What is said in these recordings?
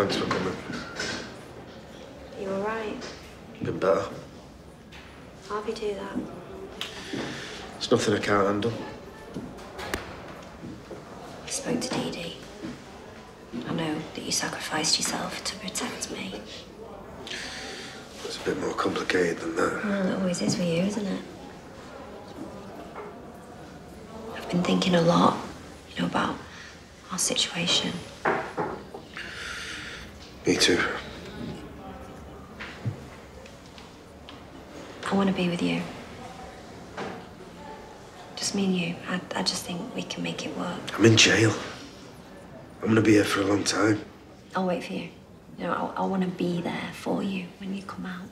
Thanks for coming. You all right? Been better. How have you do that? It's nothing I can't handle. I spoke to Dee Dee. I know that you sacrificed yourself to protect me. It's a bit more complicated than that. Well, it always is for you, isn't it? I've been thinking a lot, you know, about our situation. Me too. I want to be with you. Just me and you. I, I just think we can make it work. I'm in jail. I'm gonna be here for a long time. I'll wait for you. You know, I, I want to be there for you when you come out.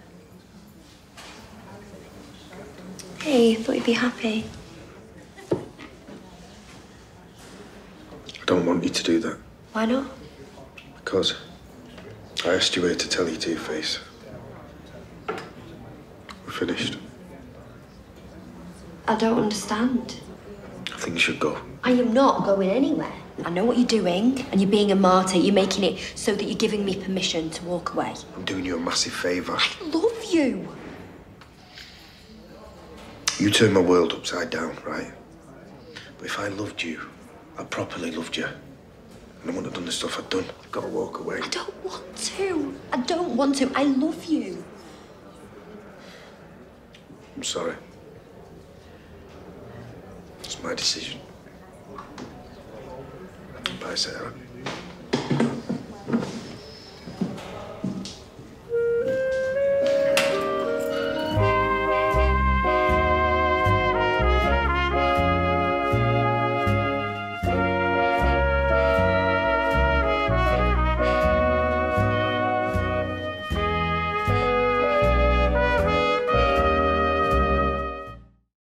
Hey, I thought you'd be happy. I don't want you to do that. Why not? Because I asked you here to tell you to your face. We're finished. I don't understand. I think you should go. I am not going anywhere. I know what you're doing, and you're being a martyr. You're making it so that you're giving me permission to walk away. I'm doing you a massive favour. I love you. You turned my world upside down, right? But if I loved you, I properly loved you. And I wouldn't have done the stuff I've done. I've got to walk away. I don't want to. I don't want to. I love you. I'm sorry. It's my decision. Bye, Sarah.